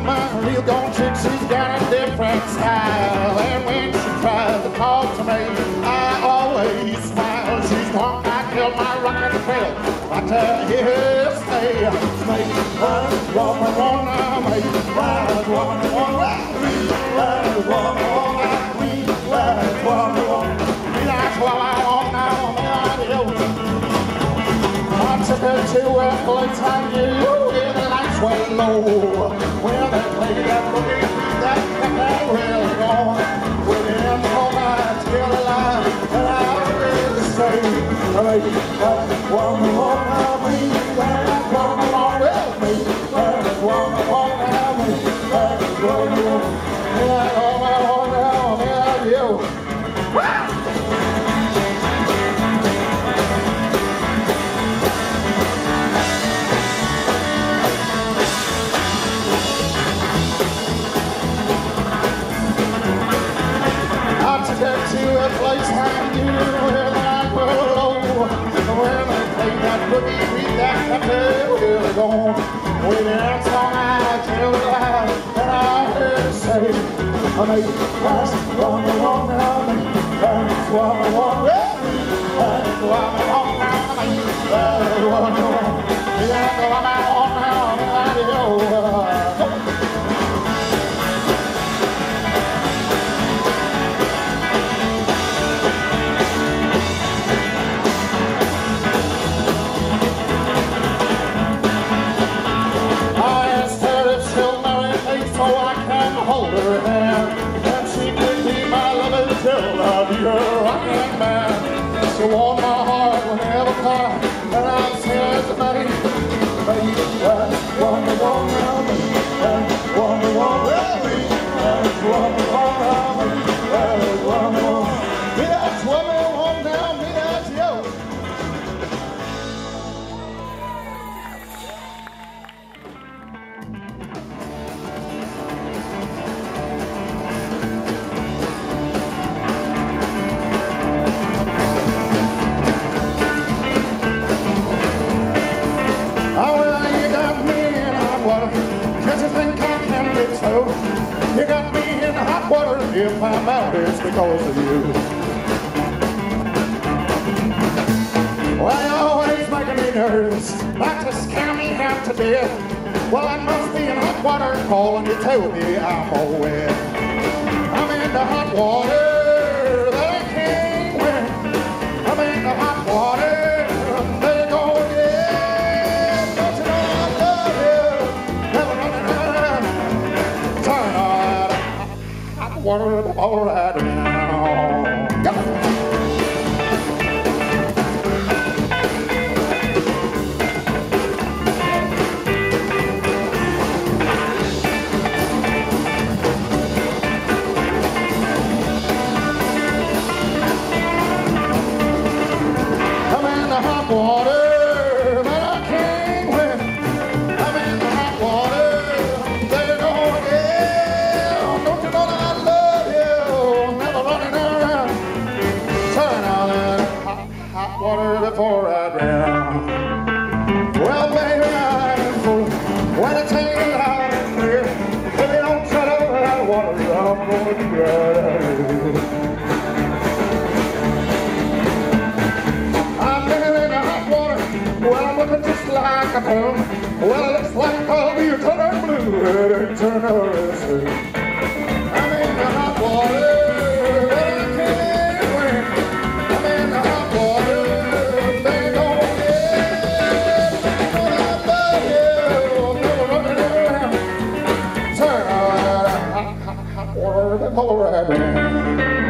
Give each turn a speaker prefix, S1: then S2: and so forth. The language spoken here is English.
S1: a real gone chick, she's got a different style. And when she tries to talk to me, I always smile. She's gone, I killed my rocket trail. I tell you, stay, stay, woman, woman, woman, woman, woman, woman, me, run, woman, woman. Me, that's what I want now, me, I do. I took her to place I way low. Well, they played that boogie, that that rail gone. With him all night till alive, and I really say, hey, that woman won't have that woman won't that have that woman won't, that that. I that country, we're gone. Till the and I heard say, I I You got me in hot water. If I'm out, it's because of you. Well, you're always making me nervous. Like to scare me half to death. Well, I must be in hot water calling you to me. I'm all wet. All right water before I drown. Well, baby, I'm full. When I tell you loud and clear, if you don't shut up that water, I'm going to drown. I'm living in the hot water. Well, I'm looking just like a bum. Well, it looks like I'll be a turner blue. It ain't turner red. Around.